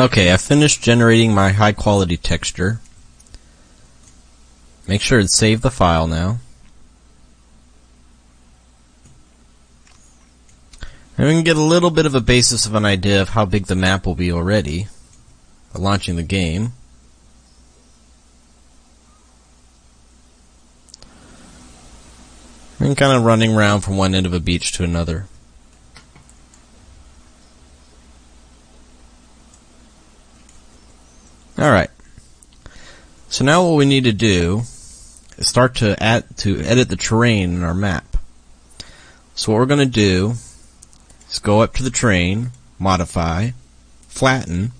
Okay, I finished generating my high quality texture. Make sure to save the file now. And we can get a little bit of a basis of an idea of how big the map will be already by launching the game. And kind of running around from one end of a beach to another. Alright. So now what we need to do is start to add, to edit the terrain in our map. So what we're going to do is go up to the terrain, modify, flatten,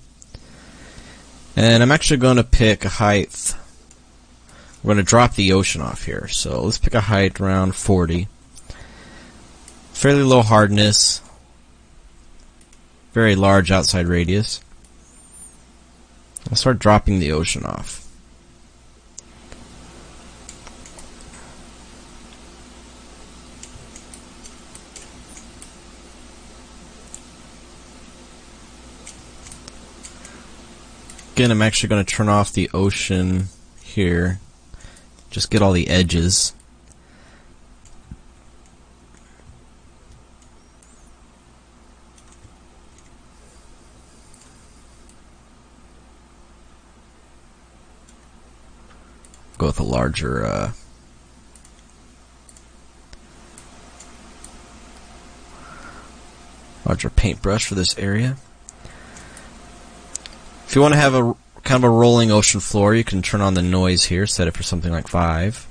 and I'm actually going to pick a height. We're going to drop the ocean off here. So let's pick a height around 40. Fairly low hardness. Very large outside radius. I'll start dropping the ocean off. I'm actually going to turn off the ocean here. Just get all the edges. Go with a larger uh, larger paintbrush for this area. If you want to have a kind of a rolling ocean floor, you can turn on the noise here, set it for something like 5.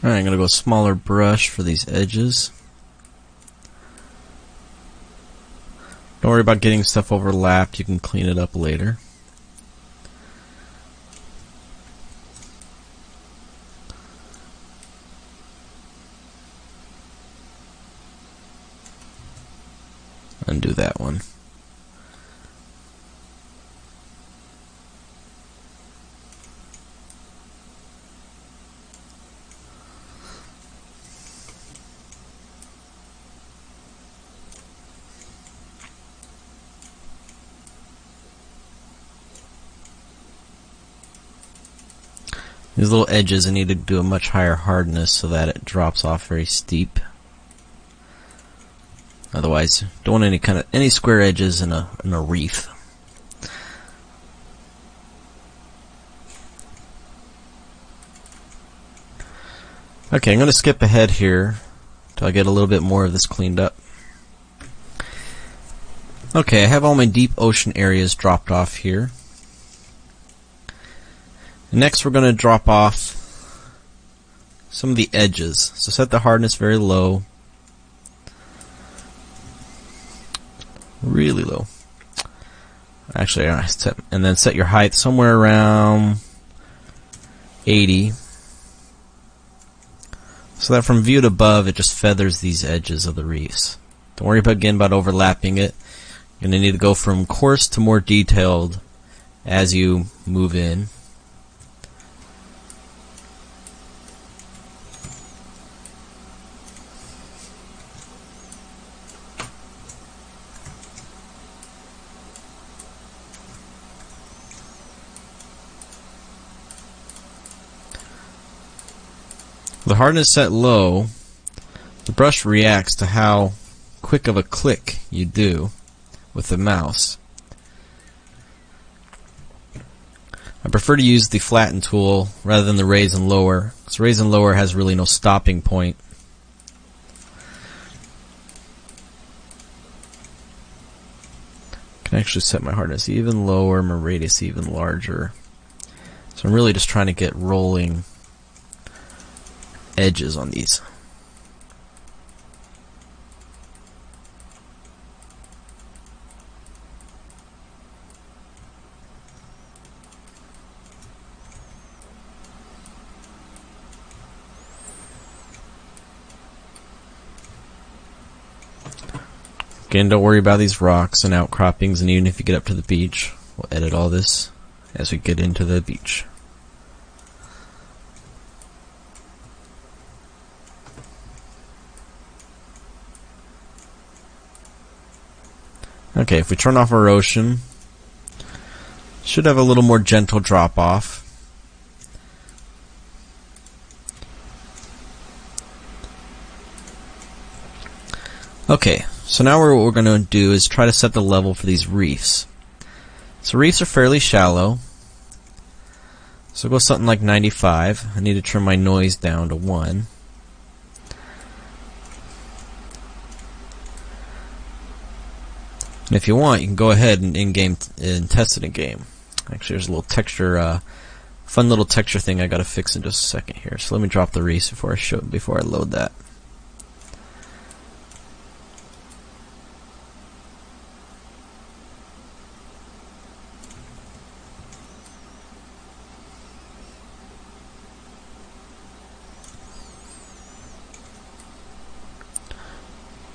Alright, I'm going to go smaller brush for these edges. Don't worry about getting stuff overlapped, you can clean it up later. Undo that one. These little edges I need to do a much higher hardness so that it drops off very steep. Otherwise, don't want any kind of any square edges in a in a wreath. Okay, I'm going to skip ahead here till I get a little bit more of this cleaned up. Okay, I have all my deep ocean areas dropped off here. Next we're going to drop off some of the edges. So set the hardness very low. Really low. Actually, and then set your height somewhere around 80. So that from viewed above, it just feathers these edges of the reefs. Don't worry about, again about overlapping it. You're going to need to go from coarse to more detailed as you move in. The hardness set low, the brush reacts to how quick of a click you do with the mouse. I prefer to use the flatten tool rather than the raise and lower, because raise and lower has really no stopping point. I can actually set my hardness even lower, my radius even larger. So I'm really just trying to get rolling edges on these. Again, don't worry about these rocks and outcroppings, and even if you get up to the beach, we'll edit all this as we get into the beach. Okay, if we turn off our ocean, should have a little more gentle drop off. Okay, so now what we're going to do is try to set the level for these reefs. So reefs are fairly shallow. So go something like 95. I need to turn my noise down to 1. And if you want, you can go ahead and in-game and test it in game. Actually, there's a little texture, uh, fun little texture thing I gotta fix in just a second here. So let me drop the reefs before I show before I load that.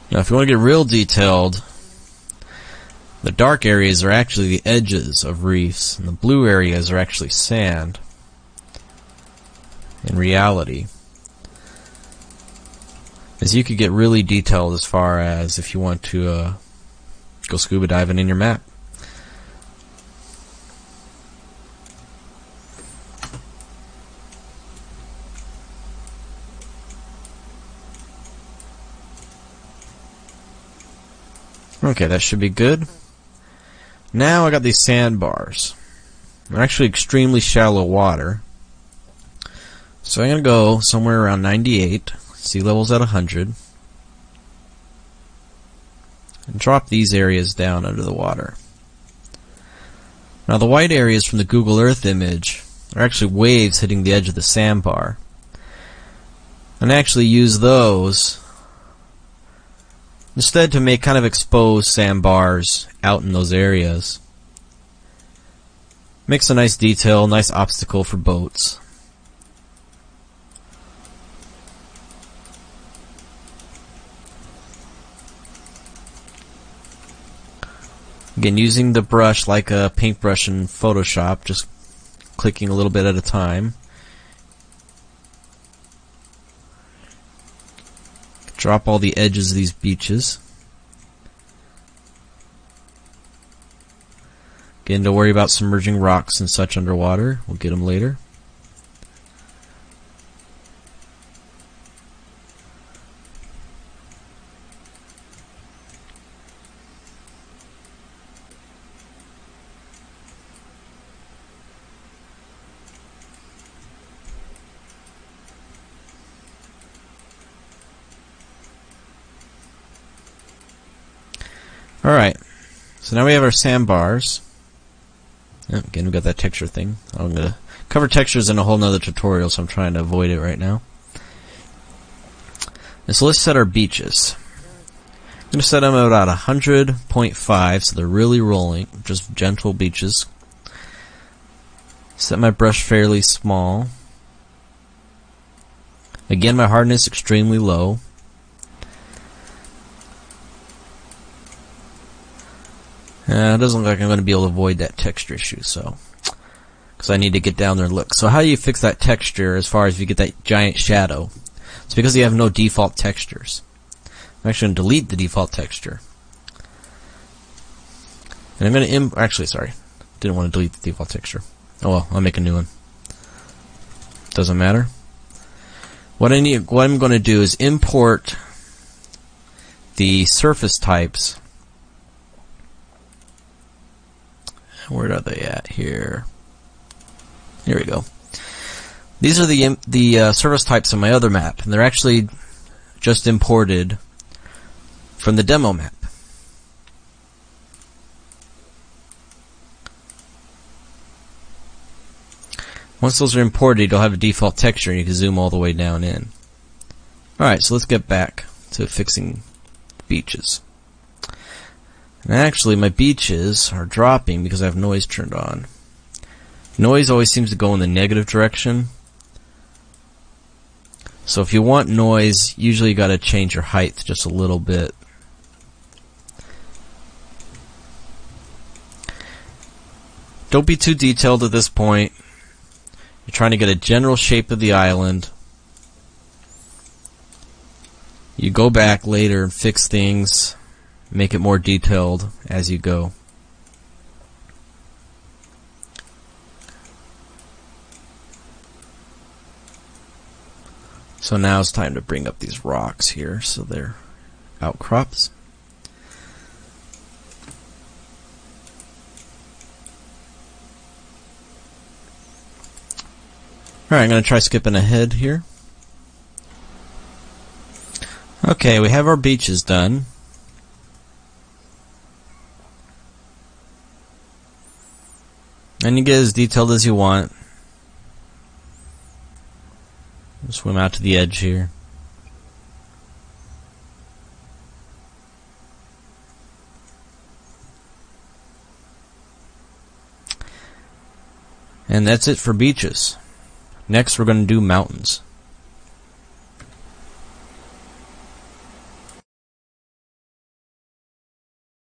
Now, if you want to get real detailed, the dark areas are actually the edges of reefs, and the blue areas are actually sand. In reality, as you could get really detailed as far as if you want to uh, go scuba diving in your map. Okay, that should be good. Now I got these sandbars. They're actually extremely shallow water. So I'm going to go somewhere around 98. Sea level's at 100. And drop these areas down under the water. Now the white areas from the Google Earth image are actually waves hitting the edge of the sandbar. And I actually use those Instead, to make kind of exposed sandbars out in those areas. Makes a nice detail, nice obstacle for boats. Again, using the brush like a paintbrush in Photoshop, just clicking a little bit at a time. Drop all the edges of these beaches. Again, don't worry about submerging rocks and such underwater. We'll get them later. Alright, so now we have our sandbars. Oh, again, we've got that texture thing. I'm going to cover textures in a whole nother tutorial, so I'm trying to avoid it right now. And so let's set our beaches. I'm going to set them at about 100.5, so they're really rolling, just gentle beaches. Set my brush fairly small. Again, my hardness extremely low. Uh, it doesn't look like I'm going to be able to avoid that texture issue, so. Because I need to get down there and look. So how do you fix that texture as far as you get that giant shadow? It's because you have no default textures. I'm actually going to delete the default texture. And I'm going to, actually, sorry. Didn't want to delete the default texture. Oh well, I'll make a new one. Doesn't matter. What I need, what I'm going to do is import the surface types Where are they at here? Here we go. These are the the uh, surface types on my other map, and they're actually just imported from the demo map. Once those are imported, you'll have a default texture and you can zoom all the way down in. Alright, so let's get back to fixing beaches. And actually, my beaches are dropping because I have noise turned on. Noise always seems to go in the negative direction. So if you want noise, usually you gotta change your height just a little bit. Don't be too detailed at this point. You're trying to get a general shape of the island. You go back later and fix things make it more detailed as you go. So now it's time to bring up these rocks here so they're outcrops. Alright, I'm going to try skipping ahead here. Okay, we have our beaches done. And you get as detailed as you want. Swim out to the edge here. And that's it for beaches. Next we're going to do mountains.